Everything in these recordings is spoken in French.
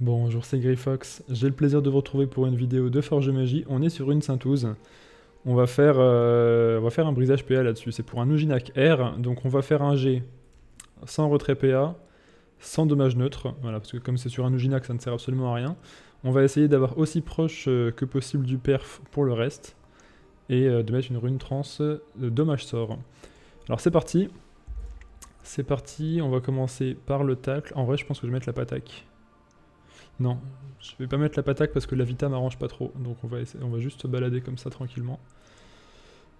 Bonjour, c'est Greyfox. J'ai le plaisir de vous retrouver pour une vidéo de Forge Magie. On est sur une Sainte-Ouze. On va faire, euh, on va faire un brisage PA là-dessus. C'est pour un Uginac R. Donc on va faire un G sans retrait PA, sans dommage neutre. Voilà, parce que comme c'est sur un Uginac, ça ne sert absolument à rien. On va essayer d'avoir aussi proche euh, que possible du perf pour le reste. Et euh, de mettre une rune trans de dommage sort. Alors c'est parti. C'est parti, on va commencer par le tacle. En vrai, je pense que je vais mettre la pataque. Non, je vais pas mettre la pataque parce que la vita m'arrange pas trop. Donc on va, on va juste se balader comme ça tranquillement.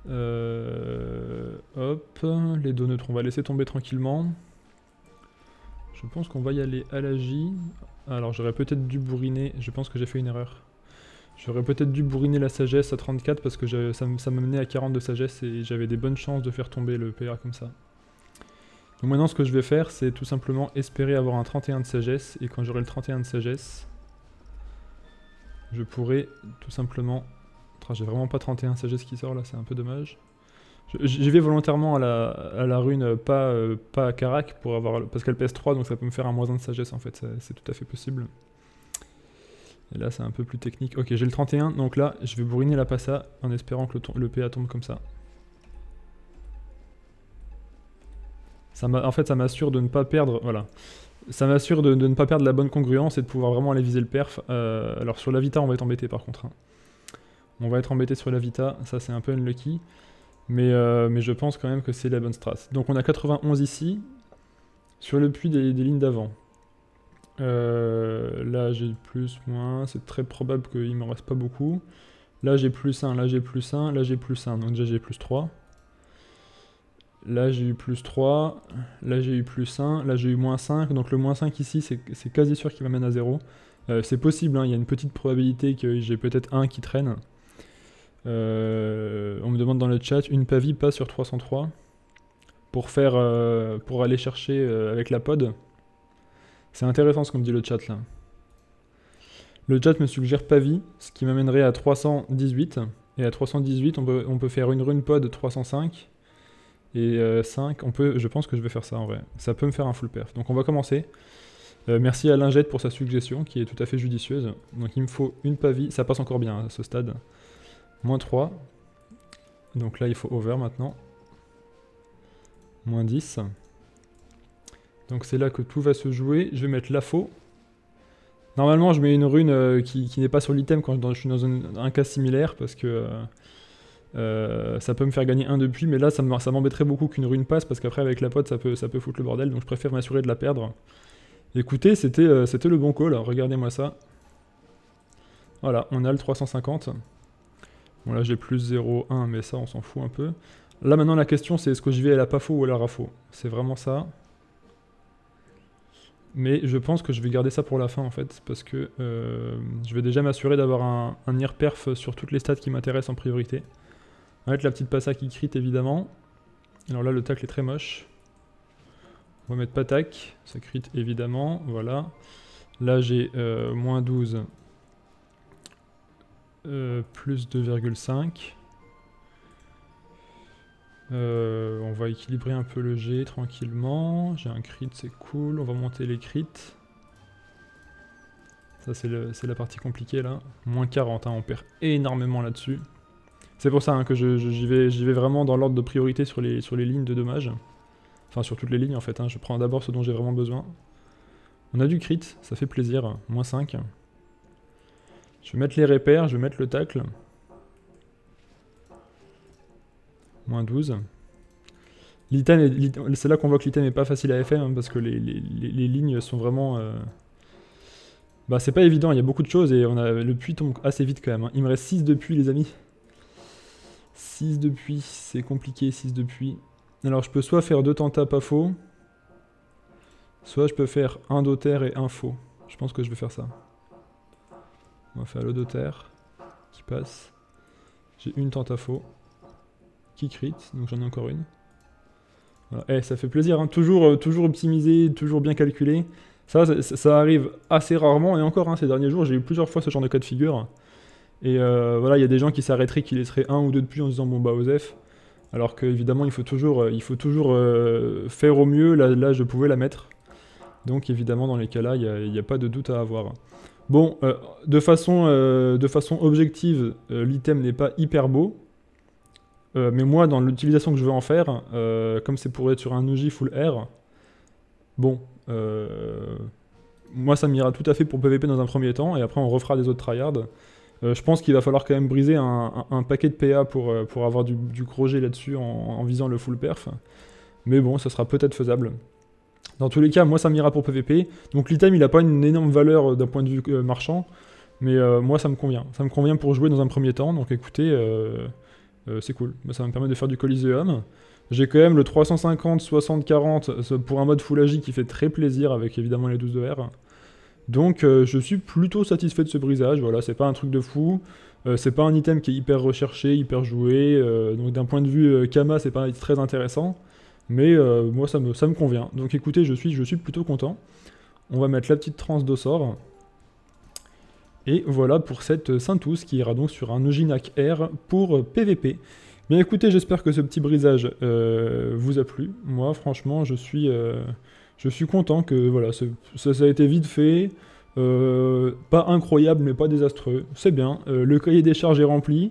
Euh, hop, les deux neutres, on va laisser tomber tranquillement. Je pense qu'on va y aller à la J. Alors j'aurais peut-être dû bourriner, je pense que j'ai fait une erreur. J'aurais peut-être dû bourriner la sagesse à 34 parce que ça, ça m'a mené à 40 de sagesse et j'avais des bonnes chances de faire tomber le PA comme ça. Donc maintenant ce que je vais faire c'est tout simplement espérer avoir un 31 de sagesse et quand j'aurai le 31 de sagesse je pourrai tout simplement... J'ai vraiment pas 31 sagesse qui sort là, c'est un peu dommage. J'y vais volontairement à la, rune pas, euh, pas à Carac pour avoir, parce qu'elle pèse 3 donc ça peut me faire un moins 1 de sagesse en fait, c'est tout à fait possible. Et là c'est un peu plus technique. Ok j'ai le 31 donc là je vais bourriner la passa en espérant que le, le PA tombe comme ça. En fait, ça m'assure de ne pas perdre, voilà. Ça m'assure de, ne pas perdre la bonne congruence et de pouvoir vraiment aller viser le perf. Euh, alors sur la Vita, on va être embêté par contre. Hein. On va être embêté sur la Vita, ça c'est un peu unlucky. Mais, euh, mais je pense quand même que c'est la bonne strat. Donc on a 91 ici, sur le puits des, lignes d'avant. Euh, là j'ai plus, moins, c'est très probable qu'il me reste pas beaucoup. Là j'ai plus 1, là j'ai plus 1, là j'ai plus 1, donc déjà j'ai plus 3. Là j'ai eu plus 3, là j'ai eu plus 1, là j'ai eu moins 5, donc le moins 5 ici c'est quasi sûr qu'il m'amène à 0. Euh, c'est possible, hein, il y a une petite probabilité que j'ai peut-être 1 qui traîne. Euh, on me demande dans le chat, une pavie pas sur 303 pour faire, euh, pour aller chercher avec la pod. C'est intéressant ce qu'on me dit le chat là. Le chat me suggère pavie, ce qui m'amènerait à 318. Et à 318 on peut, on peut faire une rune pod 305 et 5, euh, on peut, je pense que je vais faire ça en vrai. Ça peut me faire un full perf. Donc on va commencer. Euh, merci à Lingette pour sa suggestion qui est tout à fait judicieuse. Donc il me faut une pavie, ça passe encore bien à ce stade. Moins 3. Donc là il faut over maintenant. Moins 10. Donc c'est là que tout va se jouer. Je vais mettre la faux. Normalement je mets une rune euh, qui, n'est pas sur l'item quand je suis dans un, cas similaire parce que euh, ça peut me faire gagner un depuis, mais là ça m'embêterait beaucoup qu'une rune passe parce qu'après avec la pote ça peut, foutre le bordel, donc je préfère m'assurer de la perdre. Écoutez, c'était euh, le bon call, regardez-moi ça. Voilà, on a le 350. Bon là j'ai plus 0,1 mais ça on s'en fout un peu. Là maintenant la question c'est est-ce que je vais à la PAFO ou à la RAFO? C'est vraiment ça. Mais je pense que je vais garder ça pour la fin en fait, parce que euh, je vais déjà m'assurer d'avoir un, un perf sur toutes les stats qui m'intéressent en priorité. On va mettre la petite passa qui crit évidemment. Alors là le tacle est très moche. On va mettre patac, ça crit évidemment, voilà. Là j'ai euh, moins 12, euh, plus 2,5. Euh, on va équilibrer un peu le G tranquillement. J'ai un crit, c'est cool. On va monter les crits. Ça c'est la partie compliquée là. Moins 40, hein, on perd énormément là-dessus. C'est pour ça hein, que j'y vais, vraiment dans l'ordre de priorité sur les, lignes de dommages. Enfin, sur toutes les lignes en fait. Hein. Je prends d'abord ce dont j'ai vraiment besoin. On a du crit, ça fait plaisir. Moins 5. Je vais mettre les repères, je vais mettre le tacle. Moins 12. C'est là qu'on voit que l'item n'est pas facile à faire, hein, parce que les, lignes sont vraiment... Euh, bah c'est pas évident, il y a beaucoup de choses et le puits tombe assez vite quand même. Il me reste 6 de puits les amis. 6 de puits, c'est compliqué, 6 de puits. Alors je peux soit faire deux tentats pas faux, soit je peux faire un dotaire et un faux. Je pense que je vais faire ça. On va faire le dotaire qui passe. J'ai une tenta faux qui crit, donc j'en ai encore une. Eh, ça fait plaisir, hein. toujours, euh, toujours optimisé, toujours bien calculé. Ça, ça, arrive assez rarement, et encore hein, ces derniers jours, j'ai eu plusieurs fois ce genre de cas de figure. Et euh, voilà, il y a des gens qui s'arrêteraient, qui laisseraient un ou deux de plus en disant bon bah Osef. Alors qu'évidemment, il faut toujours, euh, il faut toujours euh, faire au mieux. Là, je pouvais la mettre. Donc évidemment, dans les cas-là, il n'y a, pas de doute à avoir. Bon, de, façon, de façon objective, l'item n'est pas hyper beau. mais moi, dans l'utilisation que je veux en faire, comme c'est pour être sur un OG full air, bon, moi ça m'ira tout à fait pour PVP dans un premier temps, et après on refera des autres tryhards. Je pense qu'il va falloir quand même briser un, paquet de PA pour, pour avoir du, gros jet là-dessus en, visant le full perf. Mais bon, ça sera peut-être faisable. Dans tous les cas, moi ça m'ira pour PVP. Donc l'item il a pas une énorme valeur euh, d'un point de vue euh, marchand. Mais euh, moi ça me convient. Ça me convient pour jouer dans un premier temps. Donc écoutez, c'est cool. Ça me permettre de faire du Coliseum. J'ai quand même le 350, 60, 40 pour un mode Full AJ qui fait très plaisir avec évidemment les 12 de R. Donc je suis plutôt satisfait de ce brisage. Voilà, c'est pas un truc de fou. c'est pas un item qui est hyper recherché, hyper joué. donc d'un point de vue Kama, c'est pas très intéressant. Mais euh, moi, ça me, convient. Donc écoutez, je suis, plutôt content. On va mettre la petite transe d'Ossor. Et voilà pour cette Saintous qui ira donc sur un Oginac R pour PVP. Bien écoutez, j'espère que ce petit brisage euh, vous a plu. Moi, franchement, je suis, euh, je suis content que voilà, ça, a été vite fait. pas incroyable, mais pas désastreux. C'est bien. le cahier des charges est rempli.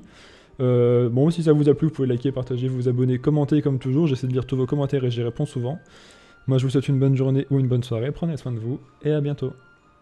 Euh, bon, si ça vous a plu, vous pouvez liker, partager, vous abonner, commenter comme toujours. J'essaie de lire tous vos commentaires et j'y réponds souvent. Moi, je vous souhaite une bonne journée ou une bonne soirée. Prenez soin de vous et à bientôt.